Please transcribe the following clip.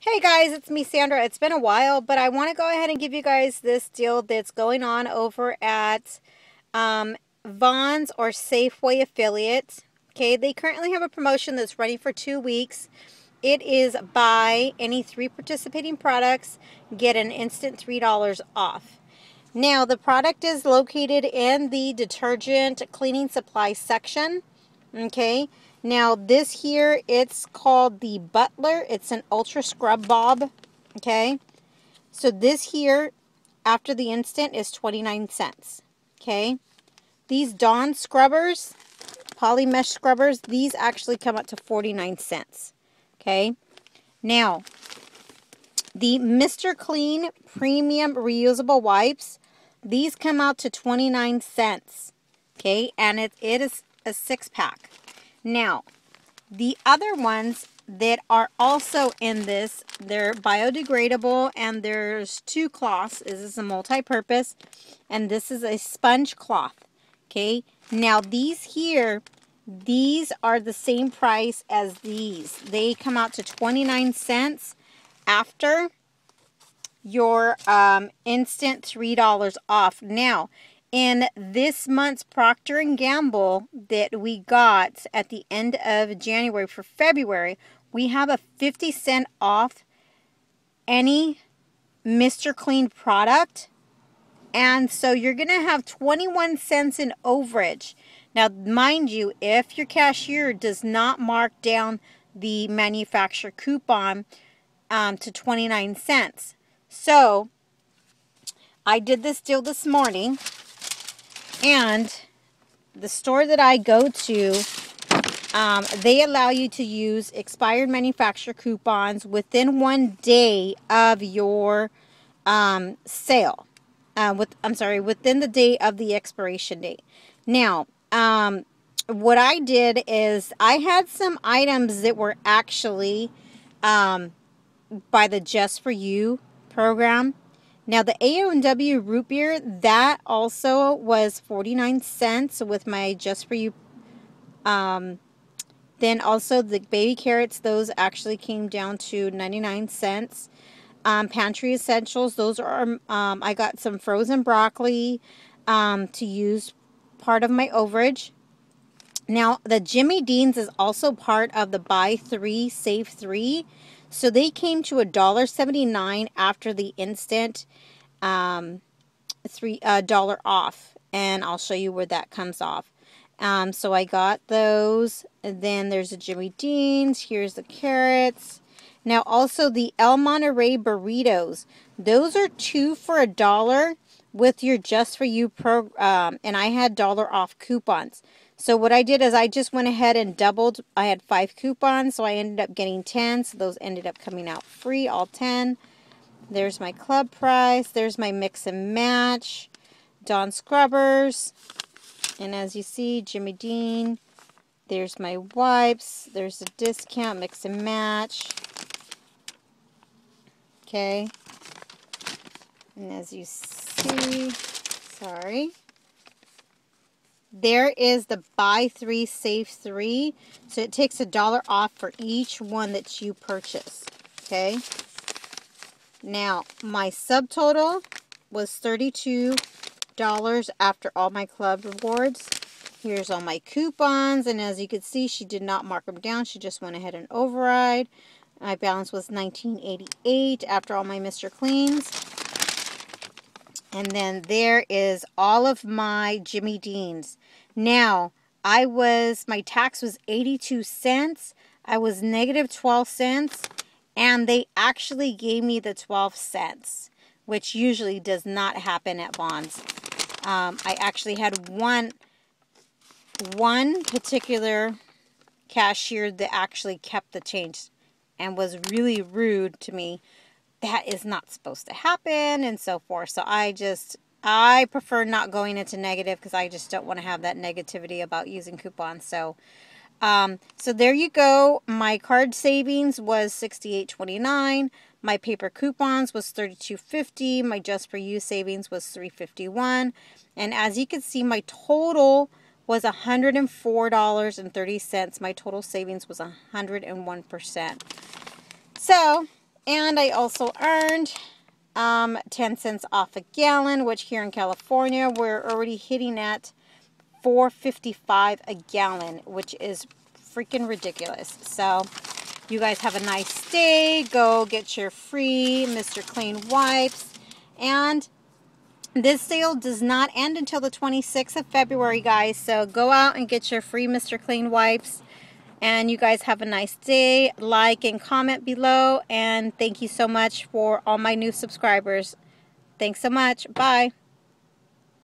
Hey guys, it's me Sandra. It's been a while, but I want to go ahead and give you guys this deal that's going on over at um, Vons or Safeway affiliate. Okay, they currently have a promotion that's running for two weeks. It is buy any three participating products, get an instant $3 off. Now, the product is located in the detergent cleaning supply section. Okay, now this here, it's called the Butler. It's an Ultra Scrub Bob. Okay. So this here, after the instant, is 29 cents. Okay. These Dawn scrubbers, poly mesh scrubbers, these actually come up to 49 cents. Okay. Now, the Mr. Clean Premium Reusable Wipes, these come out to 29 cents. Okay. And it, it is a six pack. Now, the other ones that are also in this, they're biodegradable and there's two cloths. This is a multi-purpose and this is a sponge cloth. Okay, now these here, these are the same price as these. They come out to 29 cents after your um, instant $3 off. Now, in this month's Procter & Gamble that we got at the end of January for February, we have a 50 cent off any Mr. Clean product. And so you're going to have 21 cents in overage. Now, mind you, if your cashier does not mark down the manufacturer coupon um, to 29 cents. So, I did this deal this morning and the store that I go to, um, they allow you to use expired manufacturer coupons within one day of your um, sale. Uh, with I'm sorry, within the day of the expiration date. Now, um, what I did is I had some items that were actually um, by the Just for You program. Now the A&W root beer, that also was 49 cents with my Just For You. Um, then also the baby carrots, those actually came down to 99 cents. Um, pantry essentials, those are, um, I got some frozen broccoli um, to use part of my overage. Now, the Jimmy Dean's is also part of the buy three, save three. So they came to a dollar seventy nine after the instant um, three uh, dollar off, and I'll show you where that comes off. Um, so I got those. And then there's the Jimmy Dean's. Here's the carrots. Now also the El Monterey burritos. Those are two for a dollar with your Just For You pro. Um, and I had dollar off coupons. So what I did is I just went ahead and doubled. I had five coupons, so I ended up getting 10. So those ended up coming out free, all 10. There's my club price. There's my mix and match. Dawn Scrubbers. And as you see, Jimmy Dean. There's my wipes. There's a discount, mix and match. Okay. And as you see, sorry. There is the buy three, save three. So it takes a dollar off for each one that you purchase. Okay. Now, my subtotal was $32 after all my club rewards. Here's all my coupons. And as you can see, she did not mark them down. She just went ahead and override. My balance was 1988 after all my Mr. Cleans. And then there is all of my Jimmy Deans. Now, I was, my tax was 82 cents. I was negative 12 cents. And they actually gave me the 12 cents, which usually does not happen at Vons. Um, I actually had one, one particular cashier that actually kept the change and was really rude to me that is not supposed to happen and so forth. So I just, I prefer not going into negative because I just don't want to have that negativity about using coupons. So, um, so there you go. My card savings was 68.29. My paper coupons was 32.50. My just for you savings was 351. And as you can see, my total was $104.30. My total savings was 101%. So, And I also earned um, 10 cents off a gallon, which here in California, we're already hitting at 4.55 a gallon, which is freaking ridiculous. So you guys have a nice day. Go get your free Mr. Clean wipes. And this sale does not end until the 26th of February, guys. So go out and get your free Mr. Clean wipes. And you guys have a nice day. Like and comment below. And thank you so much for all my new subscribers. Thanks so much. Bye.